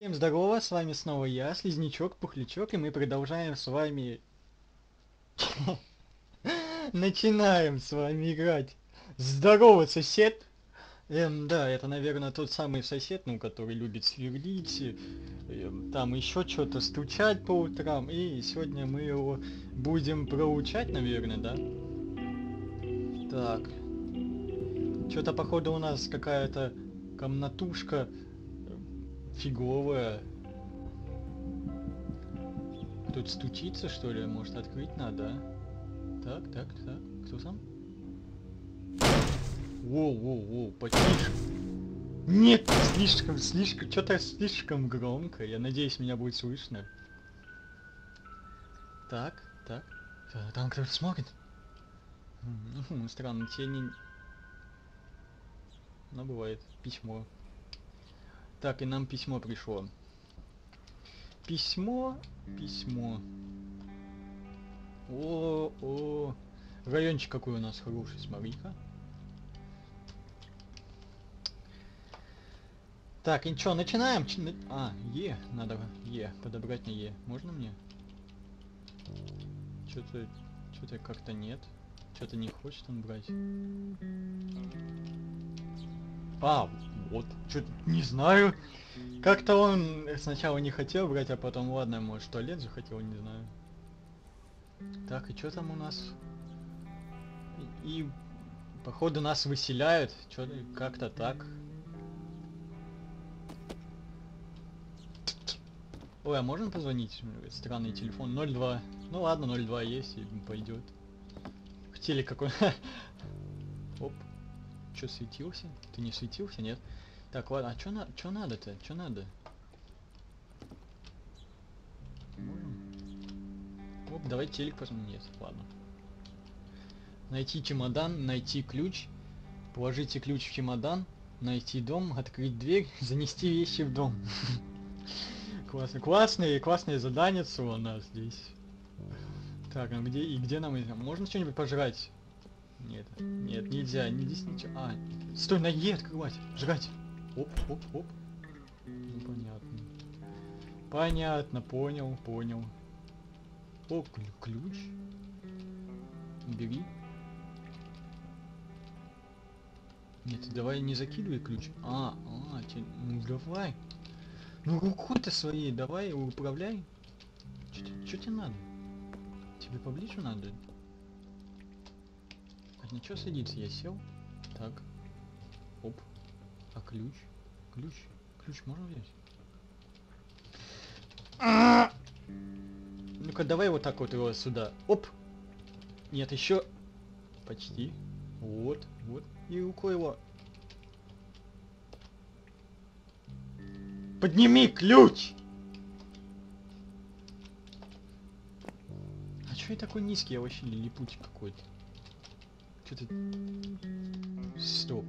Всем здорово, с вами снова я, Слизнячок, Пухлячок, и мы продолжаем с вами... Начинаем с вами играть. Здорово, сосед! Эм, да, это, наверное, тот самый сосед, ну, который любит сверлить, эм, там еще что-то стучать по утрам, и сегодня мы его будем проучать, наверное, да? Так. Что-то, походу, у нас какая-то комнатушка фиговая. Тут стучится, что ли? Может, открыть надо, а? Так, так, так. Кто там? Воу, воу, воу, потише. Нет, слишком, слишком, что-то слишком громко. Я надеюсь, меня будет слышно. Так, так. Э, Там кто-то смотрит. М, Странно, тени... Ну, бывает. Письмо. Так, и нам письмо пришло. Письмо, письмо. О, о, райончик какой у нас хороший, смотри-ка. Так, и чё, начинаем? Ч- А, Е, надо Е, подобрать на Е. Можно мне? Чё-то, чё-то как-то нет. Что-то не хочет он брать. А, вот, что не знаю. Как-то он сначала не хотел брать, а потом, ладно, может, в туалет захотел, не знаю. Так, и что там у нас? И, и, походу нас выселяют, что как-то так. Ой, а можно позвонить? Странный телефон. 02. Ну ладно, 02 есть и пойдет. Хотели какой... Оп. Чё, светился? Ты не светился, нет? Так, ладно, а чё, на... чё надо-то? Чё надо? Оп, давай телек посмотрим. Нет, ладно. Найти чемодан, найти ключ. Положите ключ в чемодан. Найти дом, открыть дверь, занести вещи в дом. Классно. Классные, классные задания у нас здесь. Так, а где и где нам? Можно что-нибудь пожрать? Нет, нет, нельзя, не здесь ничего. А, стой, Е открывать, жрать. Оп, оп, оп. Ну, понятно. Понятно, понял, понял. О, клю- ключ. Бери. Нет, давай не закидывай ключ. А, а, те- ну давай. Ну рукой-то своей давай управляй. Что тебе надо? Тебе поближе надо? А ничего садится, я сел. Так. Оп. А ключ? Ключ? Ключ можно взять? А! Ну-ка, давай вот так вот его сюда. Оп! Нет, еще. Почти. Вот, вот. И рукой его. Подними ключ! А чё я такой низкий? Я вообще липучий какой-то. Ты... Стоп.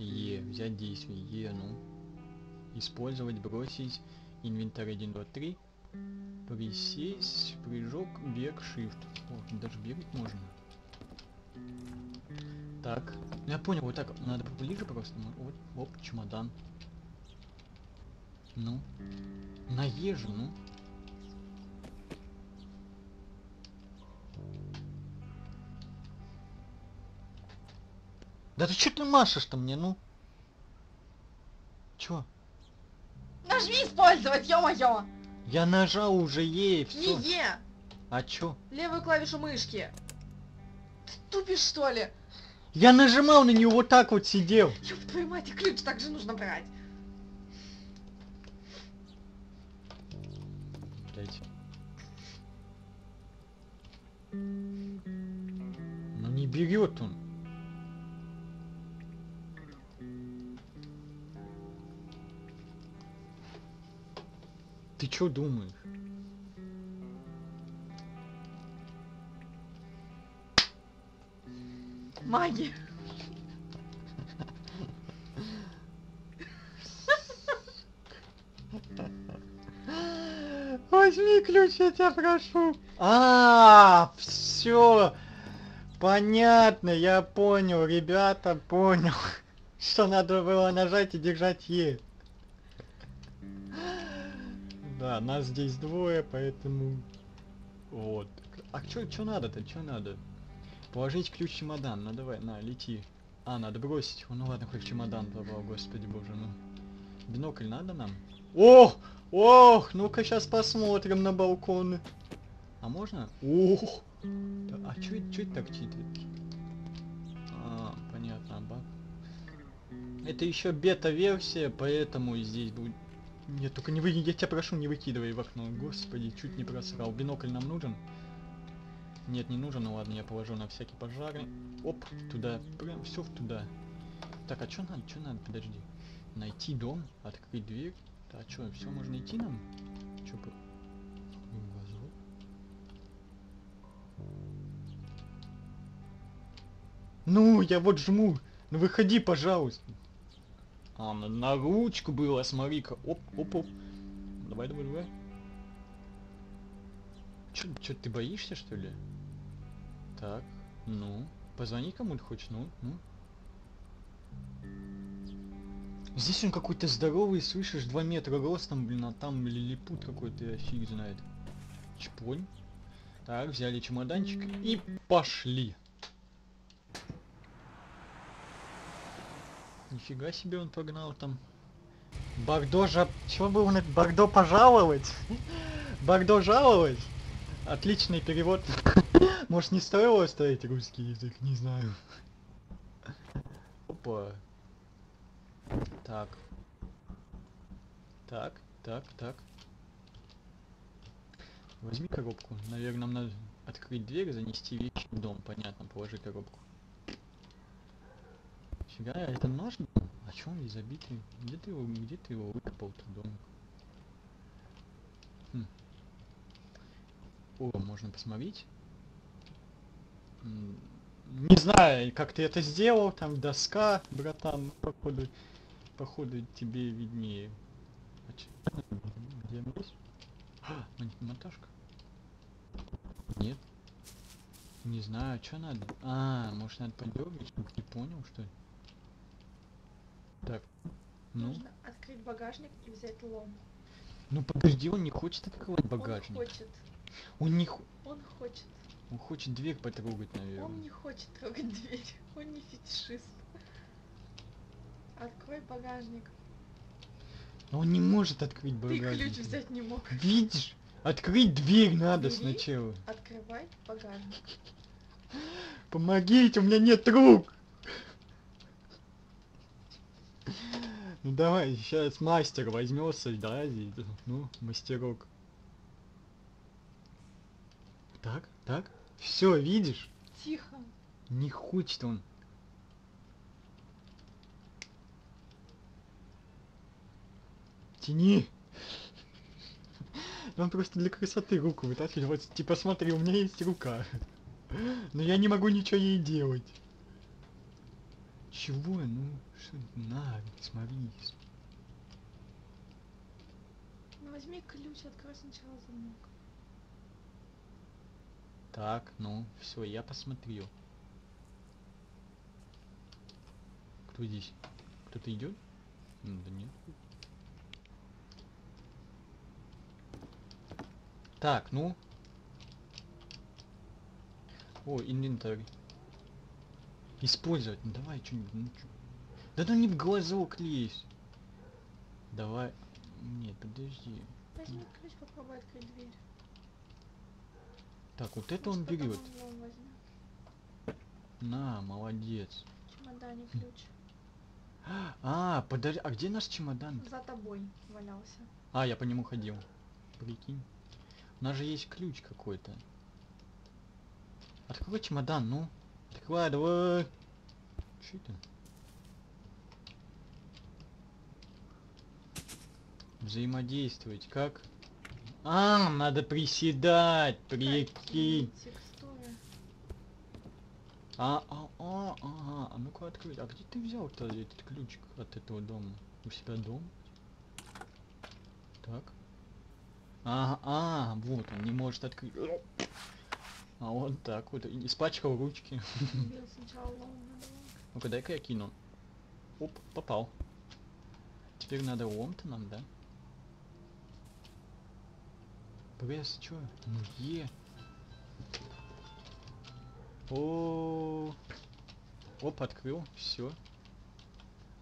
Е, взять действие. Е, ну. Использовать, бросить. Инвентарь 1, 2, 3. Присесть, прыжок, бег, shift. О, даже бегать можно. Так. Я понял, вот так надо поближе просто. Вот, оп, чемодан. Ну. На ежу, ну. Да ты чё ты машешь-то мне, ну? Чё? Нажми использовать, ё-моё! Я нажал уже ей, Не все. Е! А чё? Левую клавишу мышки. Ты тупишь что ли? Я нажимал на нее вот так вот сидел. Ёб твою мать, и ключ также нужно брать. Блять. Ну не берет он. Ты чё думаешь? Маги. Возьми ключ, я тебя прошу. А, все. Понятно, я понял, ребята, понял. Что надо было нажать и держать Е. Да, нас здесь двое, поэтому... Вот. А чё, чё надо-то, чё надо? Положить ключ в чемодан, ну давай, на, лети. А, надо бросить. Ну ладно, хоть чемодан попал, господи боже, ну. Бинокль надо нам? Ох! Ох! Ну-ка сейчас посмотрим на балконы. А можно? Ох! Да, а чё, чё это так читает? А, понятно, баг. Это еще бета-версия, поэтому здесь будет... Нет, только не вы... Я тебя прошу, не выкидывай в окно. Господи, чуть не просрал. Бинокль нам нужен? Нет, не нужен, ну ладно, я положу на всякий пожарный. Оп, туда, прям все туда. Так, а что надо, что надо, подожди. Найти дом, открыть дверь. А что, все можно идти нам? Чё по... Ну, я вот жму. Ну выходи, пожалуйста. А, на, на ручку было, смотри-ка. Оп, оп, оп. Давай, давай, давай. Чё, чё, ты боишься, что ли? Так, ну. Позвони кому-то хочешь, ну, ну. Здесь он какой-то здоровый, слышишь, 2 метра ростом, блин, а там лилипут какой-то, я фиг знает. Чпонь. Так, взяли чемоданчик и пошли. Нифига себе он погнал там. Бардо жа... Чего бы он это... Бардо пожаловать? Бардо жаловать? Отличный перевод. Может не стоило оставить русский язык, не знаю. Опа. Так. Так, так, так. Возьми коробку. Наверное, нам надо открыть дверь, занести вещи в дом. Понятно, положи коробку. Фига, а это наш дом? А чё он весь забитый? Где ты его, где ты его выкопал-то домик? Хм. О, можно посмотреть. Не знаю, как ты это сделал, там доска, братан, ну, походу, походу тебе виднее. А Где есть? А, мон- монтажка? Нет. Не знаю, что надо. А, может надо подергать, чтобы ты понял, что ли? Так. Ну, Нужно открыть багажник и взять лом. ну подожди, он не хочет открывать багажник. Он хочет. Он не хо- Он хочет. Он хочет дверь потрогать, наверное. Он не хочет трогать дверь. Он не фетишист. Открой багажник. Но он не может открыть Ты багажник. ключ взять не мог. Видишь? Открыть дверь надо Бери. сначала. Открывай багажник. Помогите, у меня нет рук. Ну давай, сейчас мастер возьмется, да, ну, мастерок. Так, так, все, видишь? Тихо. Не хочет он. Тяни. Он просто для красоты руку вытаскивает. Вот, типа, смотри, у меня есть рука. Но я не могу ничего ей делать. Чего? Ну, что на, смотри. Ну возьми ключ, открой сначала замок. Так, ну, все, я посмотрел. Кто здесь? Кто-то идет? М, Да нет. Так, ну. О, инвентарь. Использовать. Ну давай что-нибудь. Ну, чё. Да ну не в глазок лезь. Давай. Нет, подожди. Возьми ключ, попробуй открыть дверь. Так, вот это Может, он берет. На, молодец. В чемодане ключ. А, подожди, а где наш чемодан? За тобой валялся. А, я по нему ходил. Прикинь. У нас же есть ключ какой-то. Открой чемодан, ну. Открывай, давай. Что это? Взаимодействовать, как? А, надо приседать, прикинь. А, а, а, ага, а ну-ка открыть. А где ты взял-то этот ключик от этого дома? У себя дом? Так. Ага, а, вот он не может открыть. А вот так вот. Испачкал ручки. Ну-ка дай-ка я кину. Оп, попал. Теперь надо лом-то нам, да? Пресс, чё? Ну, е. О, Оп, открыл, все.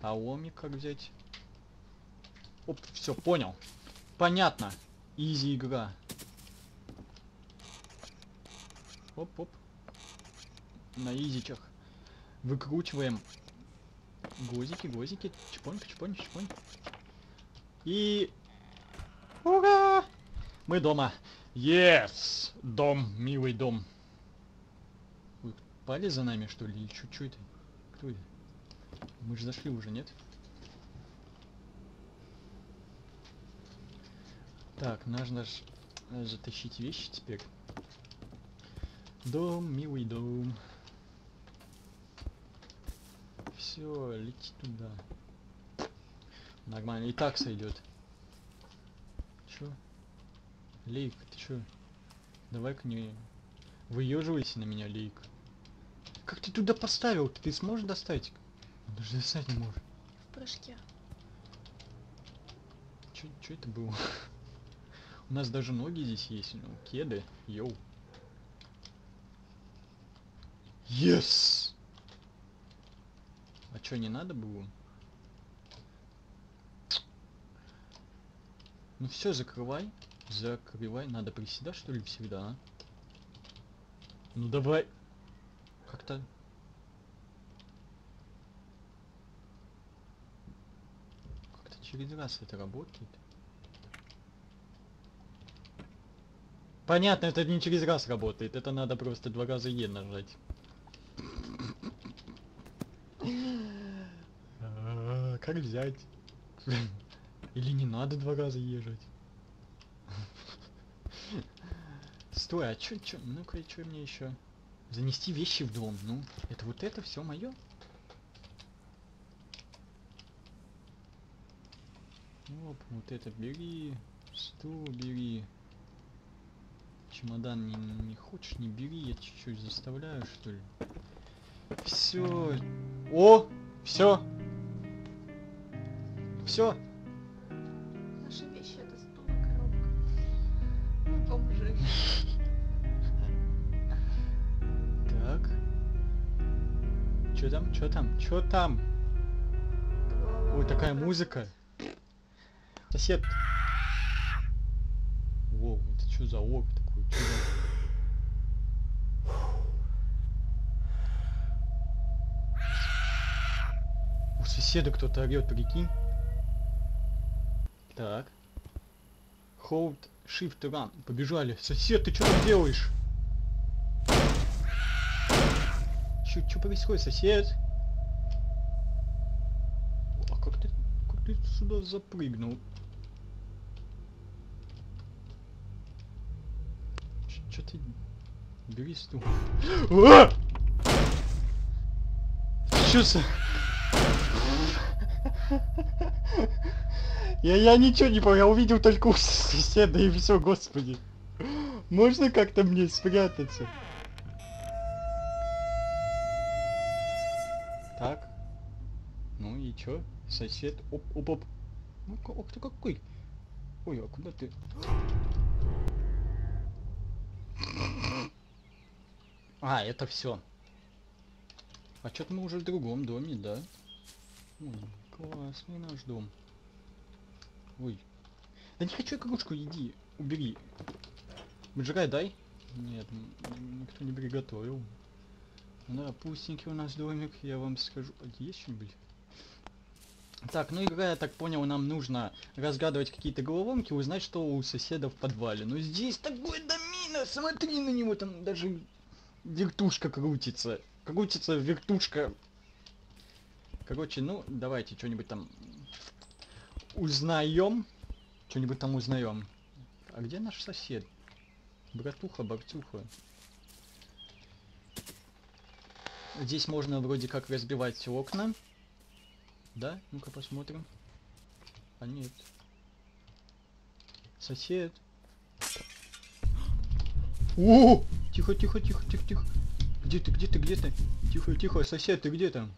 А ломик как взять? Оп, все, понял. Понятно. Изи игра. Оп-оп. На изичах. Выкручиваем гвоздики, гвоздики. Чпонь, чпонь, чпонь. И... Ура! Мы дома. Yes! Дом, милый дом. Вы пали за нами, что ли? Это? Кто это? Мы же зашли уже, нет? Так, нужно ж э, затащить вещи теперь. Дом, милый дом. Все, лети туда. Нормально, и так сойдет. Чё? Лейк, ты чё? Давай-ка не выеживайся на меня, Лейк. Как ты туда поставил? Ты сможешь достать? Он даже достать не может. В прыжке. Чё, чё это было? У нас даже ноги здесь есть, ну, кеды, йоу. Yes! А чё, не надо было? Ну все, закрывай. Закрывай. Надо приседать, что ли, всегда, а? Ну давай. Как-то... Как-то через раз это работает. Понятно, это не через раз работает. Это надо просто два раза Е нажать. А, Как взять? Или не надо два раза ежать? Стой, а чё, чё, ну-ка, чё мне еще? Занести вещи в дом, ну, это вот это все мое? Оп, вот это бери, стул бери. Чемодан не, не хочешь, не бери, я чуть-чуть заставляю, что ли. Все. О! Все! Все! Чё там? Чё там? Чё? Ой, такая музыка. Сосед. Воу, это что за ок такой? Чё за- У соседа кто-то орет, прикинь. Так. Hold shift run. Побежали. Сосед, ты что там делаешь? Что происходит, сосед? А как ты, сюда запрыгнул? Что ты... Бери стул. А! Чё за... Я, я ничего не понял, я увидел только соседа и все, господи. Можно как-то мне спрятаться? Так. Ну и чё? Сосед. Оп, оп, оп. Ну ка- ох ты какой. Ой, а куда ты? А, это все. А что-то мы уже в другом доме, да? Ой, классный наш дом. Ой. Да не хочу игрушку, иди, убери. Поджигай дай. Нет, никто не приготовил. Да, пустенький у нас домик, я вам скажу. А Есть что-нибудь? Так, ну игра, я так понял, нам нужно разгадывать какие-то головоломки, узнать, что у соседа в подвале. Но здесь такой домина, смотри на него, там даже вертушка крутится. Крутится вертушка. Короче, ну, давайте что-нибудь там узнаем. Что-нибудь там узнаем. А где наш сосед? Братуха, бартюха. Здесь можно вроде как разбивать окна. Да? Ну-ка посмотрим. А нет. Сосед. О! Тихо, тихо, тихо, тихо, тихо. Где ты, где ты, где ты? Тихо, тихо, сосед, ты где там?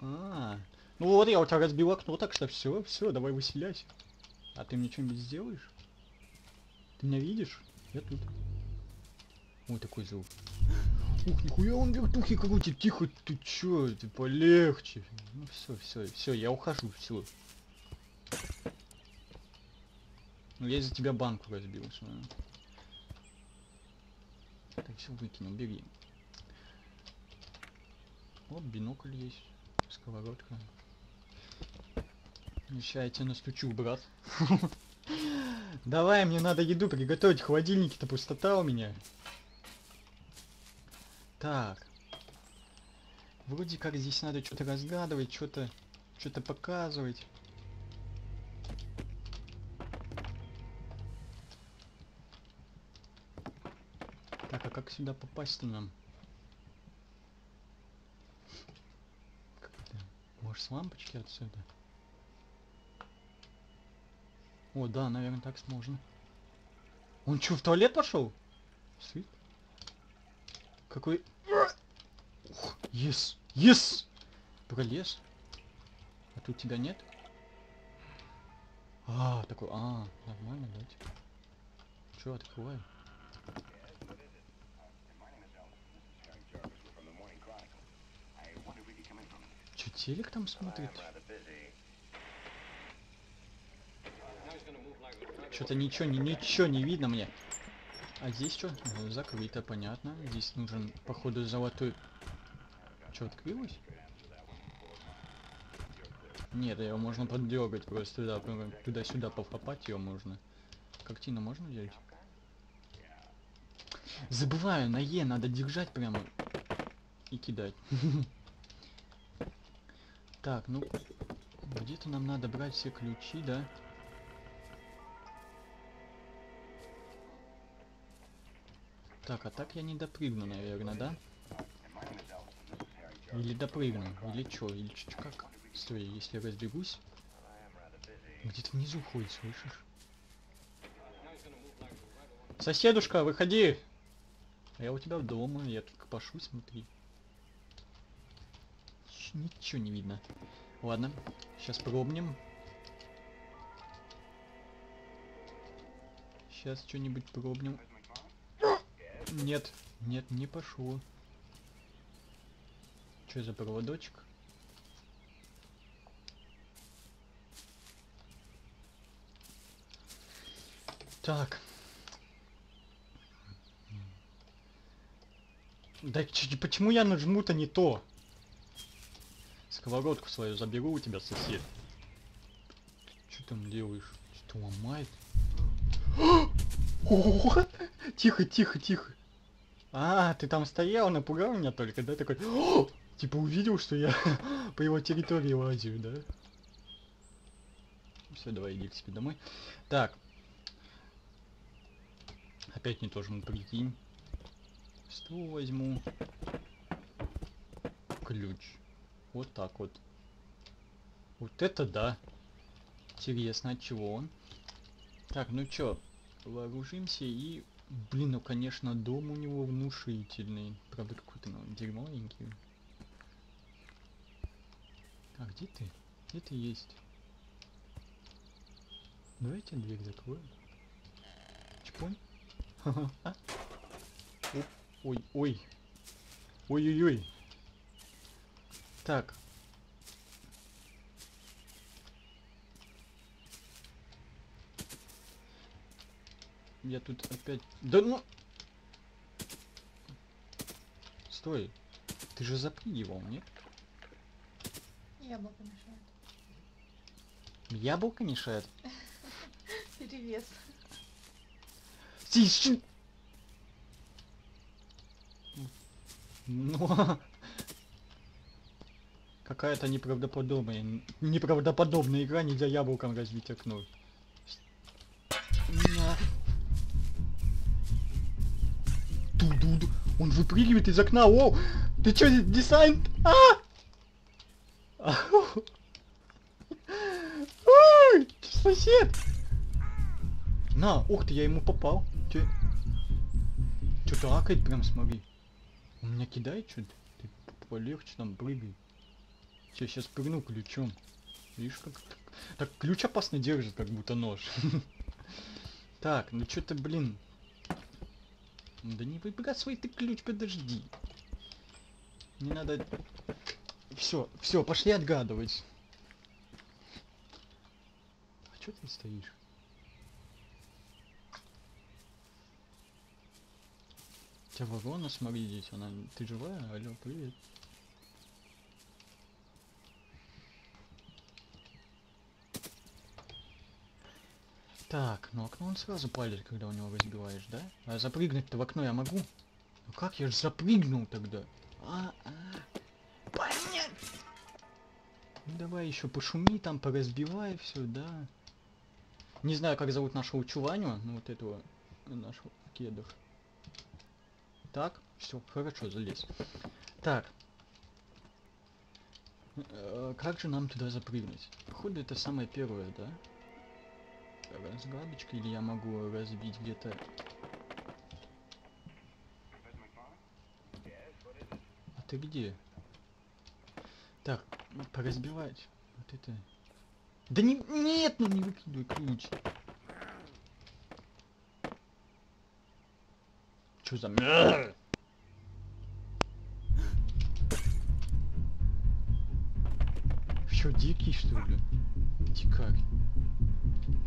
А, Ну вот, я у тебя разбил окно, так что все, все, давай выселяйся. А ты мне что-нибудь сделаешь? Ты меня видишь? Я тут. Ой, такой звук. Ух, нихуя он вертухи крутит, тихо, ты чё, ты полегче. Ну все, все, все, я ухожу, все. Ну я из-за тебя банку разбил свою. Так, все выкину, бери. Вот бинокль есть, сковородка. Сейчас я тебя настучу, брат. Давай, мне надо еду приготовить, в холодильнике-то пустота у меня. Так. Вроде как здесь надо что-то разгадывать, что-то что-то показывать. Так, а как сюда попасть-то нам? Может с лампочки отсюда? О, да, наверное, так можно. Он что, в туалет пошел? Свит? Какой... Ес! Ес! Пролез. А тут тебя нет? А, такой... А, нормально, дать. Чё, открывай. Чё, телек там смотрит? Что-то ничего, не, ничего не видно мне. А здесь что? Закрыто, понятно. Здесь нужен, походу, золотой... Что, открылось? Нет, его можно поддергать просто, да, туда-сюда пофопать ее можно. Картину можно взять? Забываю, на Е надо держать прямо и кидать. Так, ну, где-то нам надо брать все ключи, да? Так, а так я не допрыгну, наверное, да? Или допрыгну, или чё, или чё, как? Стой, если я разбегусь... Где-то внизу ходит, слышишь? Соседушка, выходи! А я у тебя дома, я тут копошусь смотри. Ничего не видно. Ладно, сейчас пробнем. Сейчас что-нибудь пробнем. Нет, нет, не пошло. Что за проводочек? Так. Да почему я нажму-то не то? Сковородку свою заберу у тебя, сосед. Что там делаешь? Что ломает? О, Тихо, тихо, тихо. А, ты там стоял, напугал меня только, да? Такой, типа увидел, что я по его территории лазю, да? Все, давай иди к себе домой. Так. Опять не то жму, прикинь. Стул возьму. Ключ. Вот так вот. Вот это да. Интересно, от чего он? Так, ну чё, вооружимся и... Блин, ну конечно, дом у него внушительный. Правда, какой-то ну, дерьмовенький. А где ты? Где ты есть? Давайте дверь закроем. Чпонь. Ой, ой. Ой-ой-ой. Так. Я тут опять... Да ну... Стой. Ты же запрыгивал, нет? Яблоко мешает. Яблоко мешает. Перевес. Тише. Ну, какая-то неправдоподобная, неправдоподобная игра, нельзя яблоком разбить окно. Выпрыгивает из окна. О, ты чё, десант? А! Ау. Ой, сосед! На, ух ты, я ему попал. Чё? Чё-то акает прям, смотри. Он меня кидает что-то? Ты полегче там прыгай. Че, сейчас прыгну ключом. Видишь, как... Так, ключ опасно держит, как будто нож. Так, ну ты, блин. Да не выбрасывай ты ключ, подожди. Не надо... Все, все, пошли отгадывать. А что ты стоишь? У тебя ворона, смотри, здесь, она... Ты живая? Алло, привет. Так, ну окно он сразу палит, когда у него разбиваешь, да? А запрыгнуть-то в окно я могу? Ну как я же запрыгнул тогда? А, а, понятно. Ну давай еще пошуми там, поразбивай все, да. Не знаю, как зовут нашего чуваню, ну вот этого нашего кедов. Так, все, хорошо, залез. Так. Э, Как же нам туда запрыгнуть? Походу это самое первое, да? Разгадочка или я могу разбить где-то... А ты где? Так, поразбивать. Вот это... Да не... Нет, ну не выкидывай ключ. Чё за... Чё, дикий что ли? Дикарь.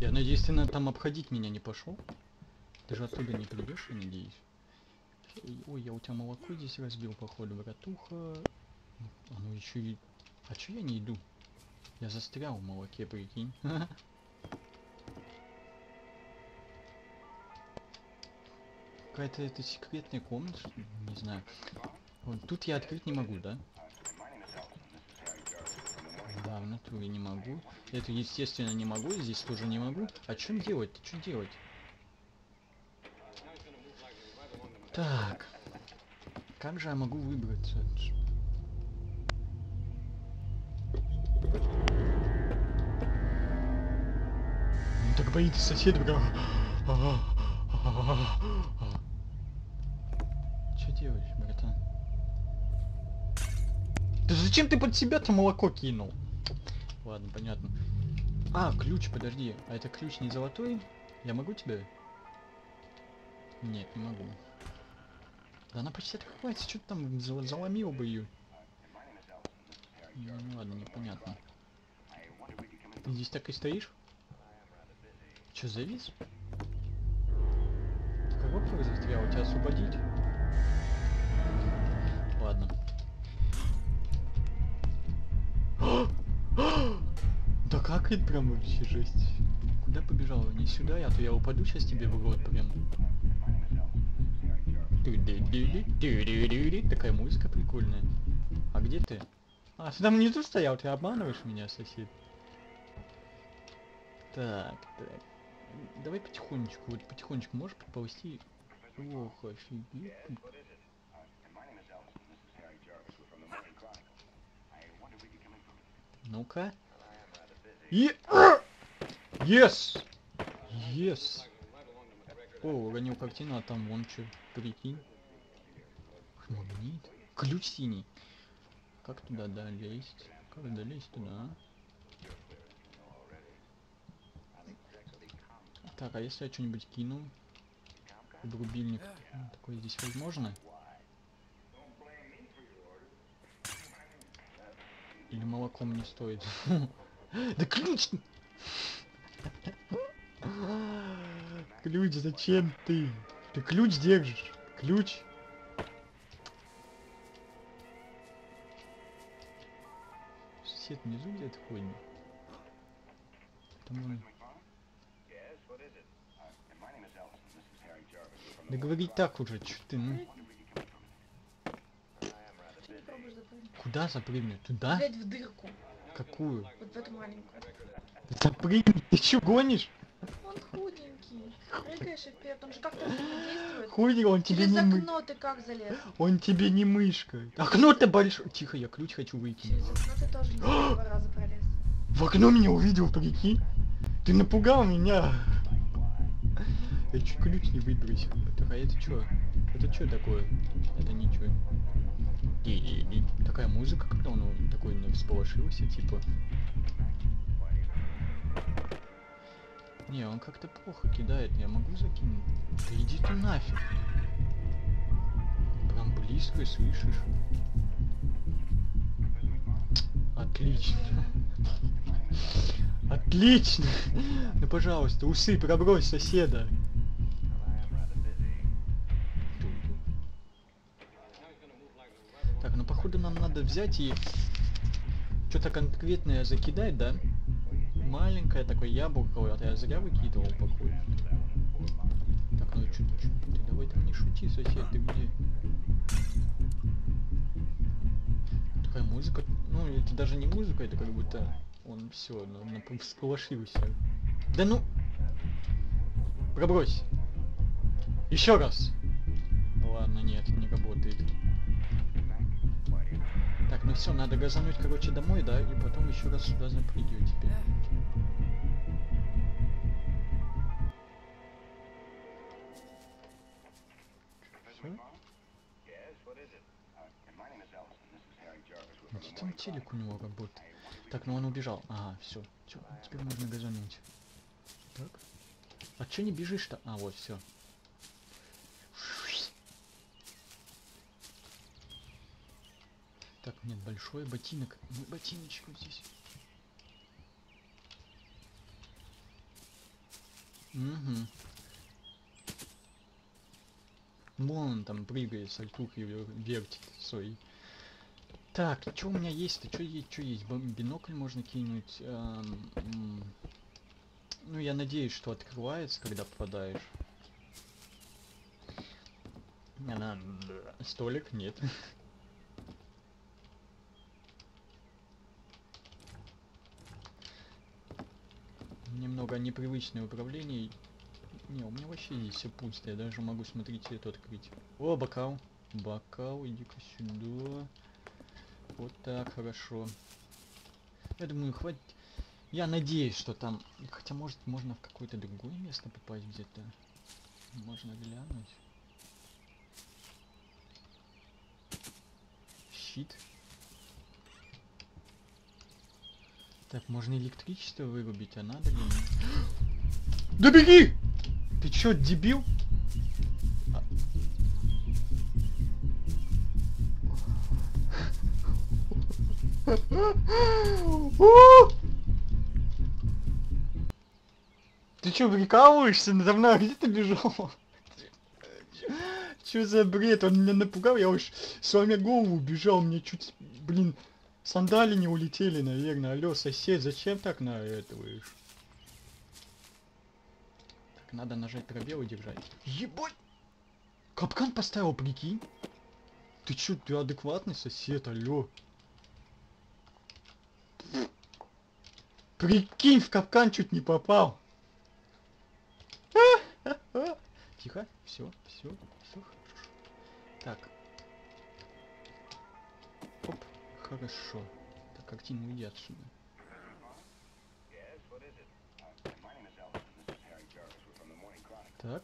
Я надеюсь, ты на там обходить меня не пошел? Ты же оттуда не придешь, я надеюсь. Ой, я у тебя молоко здесь разбил, походу, братуха. А ну еще и... А че я не иду? Я застрял в молоке, прикинь. Какая-то это секретная комната, не знаю. Вот тут я открыть не могу, да? Да, в натуре не могу. Это, естественно, не могу, здесь тоже не могу. А что делать? Что делать? Так. Как же я могу выбраться? Он так боится сосед, бра. Что делаешь, братан? Да зачем ты под себя-то молоко кинул? Ладно, понятно. А, ключ, подожди. А это ключ не золотой? Я могу тебе? Нет, не могу. Да она почти открывается, что ты там зал- заломил бы ее? Ну ладно, непонятно. Ты здесь так и стоишь? Че, завис? В коробках застрял, тебя освободить? Да как это прям вообще жесть? Куда побежал? Не сюда, а то я упаду сейчас тебе в рот прям. Такая музыка прикольная. А где ты? А, там внизу стоял, ты обманываешь меня, сосед. Так, так. Давай потихонечку, вот потихонечку можешь подползти? Ох, офигеть. Ну-ка. И... Yes! Yes! О, уронил картину, а там вон что, прикинь. Магнит. Ключ синий. Как туда, да, лезть? Как долезть туда, а? Так, а если я что-нибудь кину? В рубильник. М, Такое здесь возможно? Или молоком не стоит? Да ключ! Ключ, зачем ты? Ты ключ держишь? Ключ? Сосед внизу где-то ходит. Там Да говори так уже, чё ты, ну? Куда запрыгнуть? Туда? Опять в дырку. Какую? Вот эту маленькую. Запрыгнуть? Ты чё гонишь? Он худенький. Прыгаешь и вперед. Он же как-то действует. Хуй, он тебе Через не мы... окно ты как залез? Он тебе не мышка. Окно-то большое. Тихо, я ключ хочу выкинуть. Через окно ты тоже не раза пролез. В окно меня увидел, прикинь. Ты напугал меня. Я чуть ключ не выбросил. А это что? Это что такое? Это ничего. И такая музыка, когда он такой ну, всполошился, типа. Не, он как-то плохо кидает, я могу закинуть? Да иди ты нафиг. Прям близко, слышишь? Отлично. Отлично! Ну пожалуйста, усы пробрось соседа. Походу нам надо взять и что-то конкретное закидать, да? Маленькое такое яблоко, вот я зря выкидывал, походу. Так, ну что ты, ты давай там не шути, сосед, ты где? Такая музыка, ну это даже не музыка, это как будто он все, ну, всполошился. Да ну! Пробрось! Еще раз! Ладно, нет, не работает. Так, ну все, надо газануть, короче, домой, да, и потом еще раз сюда запрыгивать теперь. Где там телек у него работает? Так, ну он убежал. Ага, все. Теперь можно газануть. Так. А че не бежишь-то? А, вот, все. Так, нет, большой ботинок. Мой ботиночек вот здесь. Угу. Вон он там прыгает, сальтухой вертит свой. Так, что у меня есть-то? Что есть? Что есть? Бинокль можно кинуть. Эм, ну, я надеюсь, что открывается, когда попадаешь. Она... Столик? Нет. Немного непривычное управление. Не, у меня вообще здесь все пусто. Я даже могу, смотрите, это открыть. О, бокал. Бокал, иди-ка сюда. Вот так, хорошо. Я думаю, хватит. Я надеюсь, что там... Хотя, может, можно в какое-то другое место попасть где-то. Можно глянуть. Щит. Так, можно электричество вырубить, а надо ли? Да беги! Ты чё, дебил? Ты чё, прикалываешься надо мной? Где ты бежал? Чё за бред? Он меня напугал, я уж с вами голову бежал, мне чуть, блин, сандали не улетели, наверное. Алло, сосед, зачем так на этого? Так, надо нажать пробел и держать. Ебать! Капкан поставил, прикинь? Ты чё, ты адекватный сосед, алло? Прикинь, в капкан чуть не попал. Тихо, все, все, хорошо. Так, активно уйди отсюда. Так.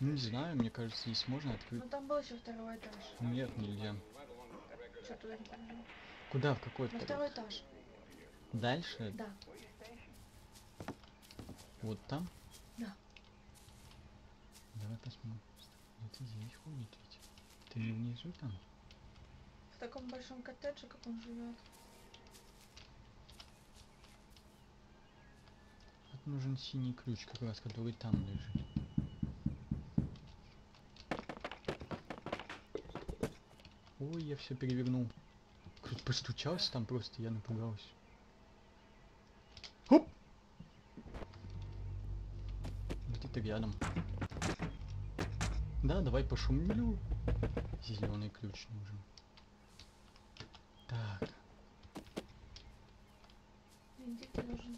Не знаю, мне кажется, здесь можно открыть. Ну там был еще второй этаж. Нет, нельзя. Что туда не побежал? Куда? В какой На второй этаж. Дальше? Да. Вот там? Да. Давай посмотрим. Это здесь ходит ведь. Ты внизу там? В таком большом коттедже, как он живет. Вот нужен синий ключ, как раз, который там лежит. Ой, я все перевернул. Кто-то постучался там просто, я напугался. Хоп! Где-то рядом. Да, давай пошумлю. Зеленый ключ нужен. Так. Нужен.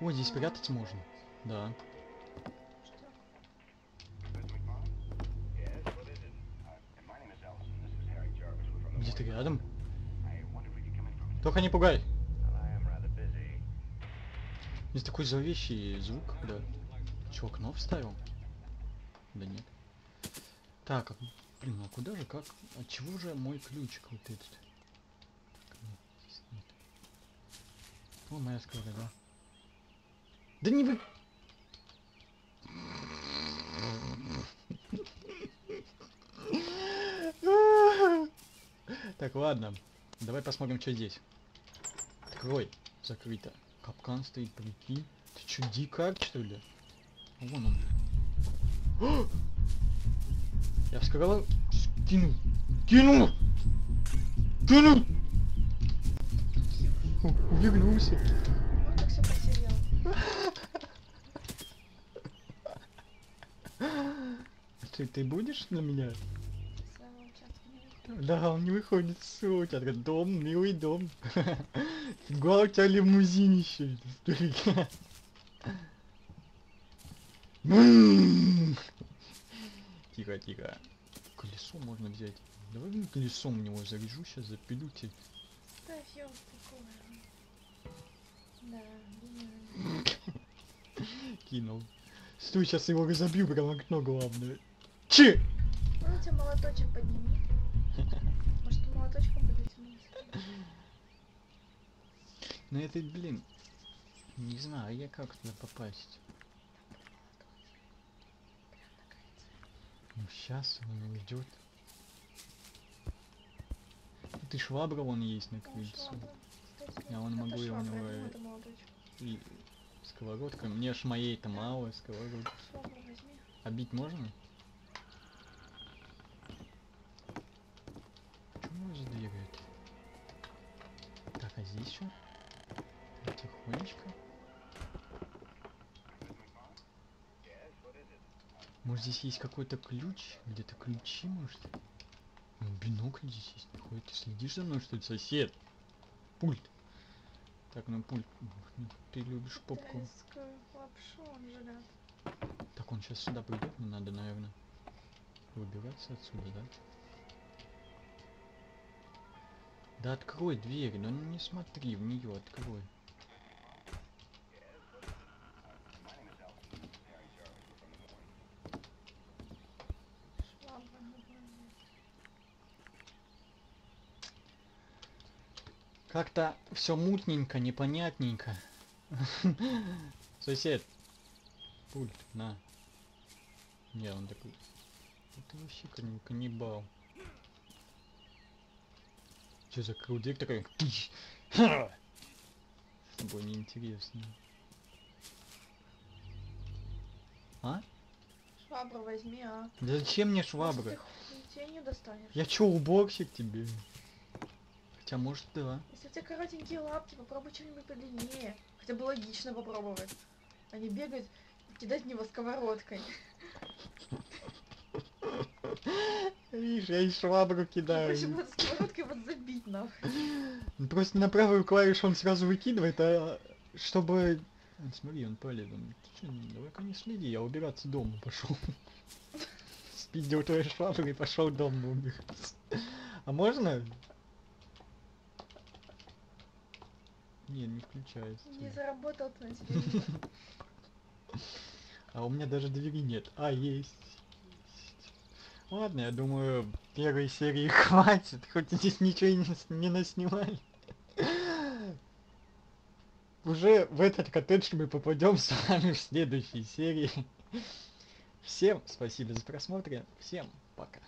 О, здесь прятать можно. Да. Что? Где-то рядом. Только не пугай. Есть такой зловещий звук, когда... Чё, окно вставил? Да нет. Так, а, блин, а куда же, как? От чего же мой ключик вот этот? О, моя сковорода. Да не вы... Так, ладно. Давай посмотрим, что здесь. Открой. Закрыто. Капкан стоит, прикинь. Ты чё, дикарь, что ли? А Вон он. О! Я сказал, кинул. Кинул! Кинул! У- Увернулся. Вот так все потерял. Ты, ты будешь на меня? Да, он не выходит с сути. Я говорю, дом, милый дом. Фига у тебя лимузинище. М. Тихо, тихо. Колесо можно взять. Давай ну, колесом в него заряжу, сейчас запилю тебе. Ставь его в покое. Да. Кинул. Стой, сейчас его разобью прям окно главное. Че? Ну, у тебя молоточек подними. Может, ты молоточком подотянулся? Ну это, блин, не знаю, я как туда попасть. Ну сейчас он. Тут и швабра вон есть на О, крыльцо. швабра. Кстати, Я вон это могу его него. И сковородка. Мне ж моей-то мало сковородки. А бить можно? Почему задвигает? А здесь что? Тихонечко. Может здесь есть какой-то ключ? Где-то ключи, может? Ну, бинокль здесь есть. Нихуя, ты следишь за мной, что ли, сосед? Пульт. Так, ну пульт. Ну, Ты любишь попку. Китайскую лапшу он жрет. Так, он сейчас сюда придет, мне надо, наверное, выбираться отсюда, да? Да открой дверь, ну не смотри в нее, открой. Как-то все мутненько, непонятненько. Сосед. Пульт, на. Не, он такой. Это вообще каннибал. Че закрыл дверь такой? С тобой неинтересно. А? Швабру возьми, а. Да зачем мне швабра? ты не достанешь. Я чё, уборщик тебе? Хотя, может, да. Если у тебя коротенькие лапки, попробуй что-нибудь подлиннее. Хотя бы логично попробовать. А не бегать, кидать в него сковородкой. Видишь, я и швабру кидаю. Почему сковородкой вот нахуй? Ну, Просто на правую клавишу он сразу выкидывает, а чтобы... Смотри, он чё, давай-ка не следи, я убираться дома пошел. Спиздил твою швабру и пошел дома убираться. А можно? Не, не включается. Не заработал ты на телевизор. А у меня даже двери нет. А. Есть. Ладно, я думаю, первой серии хватит, хоть здесь ничего не, не наснимали. Уже в этот коттедж мы попадем с вами в следующей серии. Всем спасибо за просмотр, всем пока.